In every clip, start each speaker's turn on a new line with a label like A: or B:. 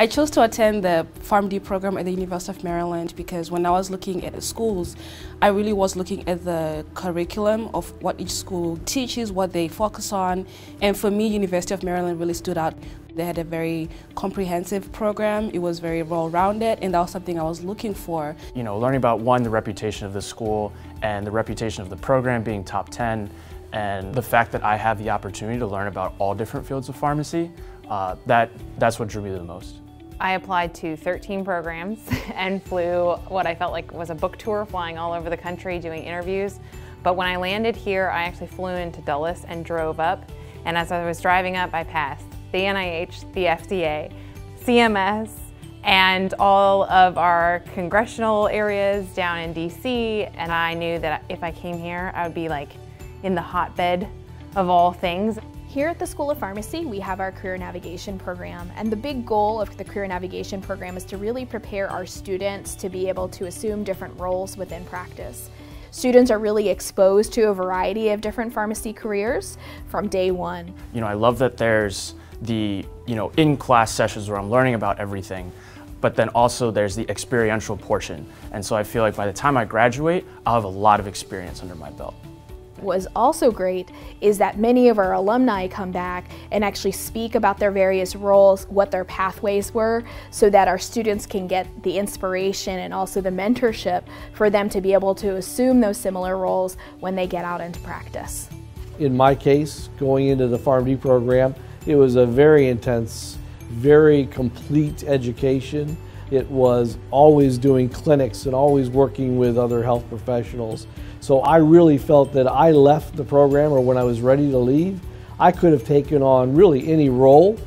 A: I chose to attend the PharmD program at the University of Maryland because when I was looking at the schools, I really was looking at the curriculum of what each school teaches, what they focus on, and for me, University of Maryland really stood out. They had a very comprehensive program, it was very well-rounded, and that was something I was looking for.
B: You know, learning about one, the reputation of the school, and the reputation of the program being top 10, and the fact that I have the opportunity to learn about all different fields of pharmacy, uh, that, that's what drew me the most.
C: I applied to 13 programs and flew what I felt like was a book tour, flying all over the country, doing interviews. But when I landed here, I actually flew into Dulles and drove up. And as I was driving up, I passed the NIH, the FDA, CMS, and all of our congressional areas down in DC. And I knew that if I came here, I would be like in the hotbed of all things.
D: Here at the School of Pharmacy, we have our Career Navigation program, and the big goal of the Career Navigation program is to really prepare our students to be able to assume different roles within practice. Students are really exposed to a variety of different pharmacy careers from day one.
B: You know, I love that there's the, you know, in-class sessions where I'm learning about everything, but then also there's the experiential portion. And so I feel like by the time I graduate, I'll have a lot of experience under my belt
D: was also great is that many of our alumni come back and actually speak about their various roles, what their pathways were, so that our students can get the inspiration and also the mentorship for them to be able to assume those similar roles when they get out into practice.
E: In my case, going into the PharmD program, it was a very intense, very complete education. It was always doing clinics and always working with other health professionals. So I really felt that I left the program or when I was ready to leave, I could have taken on really any role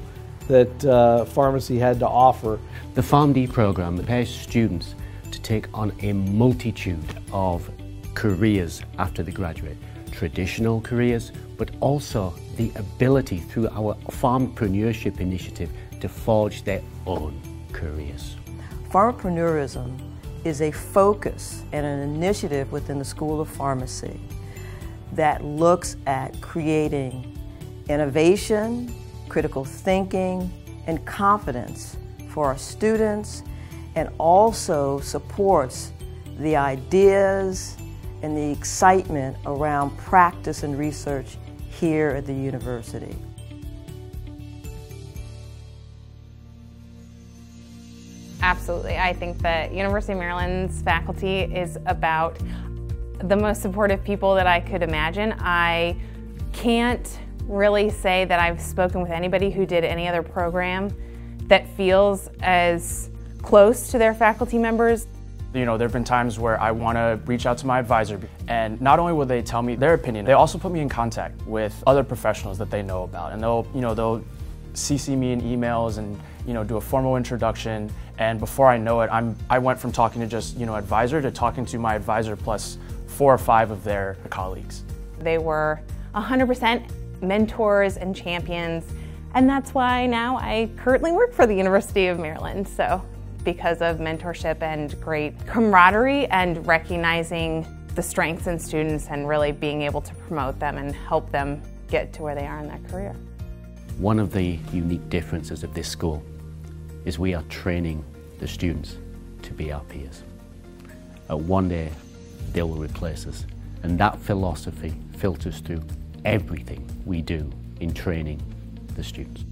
E: that uh, pharmacy had to offer.
F: The PharmD program prepares students to take on a multitude of careers after they graduate. Traditional careers, but also the ability through our Pharmapreneurship initiative to forge their own careers.
G: Pharmapreneurism is a focus and an initiative within the School of Pharmacy that looks at creating innovation, critical thinking, and confidence for our students and also supports the ideas and the excitement around practice and research here at the university.
C: Absolutely. I think that University of Maryland's faculty is about the most supportive people that I could imagine. I can't really say that I've spoken with anybody who did any other program that feels as close to their faculty members.
B: You know, there have been times where I want to reach out to my advisor, and not only will they tell me their opinion, they also put me in contact with other professionals that they know about, and they'll, you know, they'll CC me in emails and you know do a formal introduction and before I know it I'm I went from talking to just you know advisor to talking to my advisor plus four or five of their colleagues.
C: They were 100% mentors and champions and that's why now I currently work for the University of Maryland so because of mentorship and great camaraderie and recognizing the strengths in students and really being able to promote them and help them get to where they are in their career.
F: One of the unique differences of this school is we are training the students to be our peers. Uh, one day they will replace us and that philosophy filters through everything we do in training the students.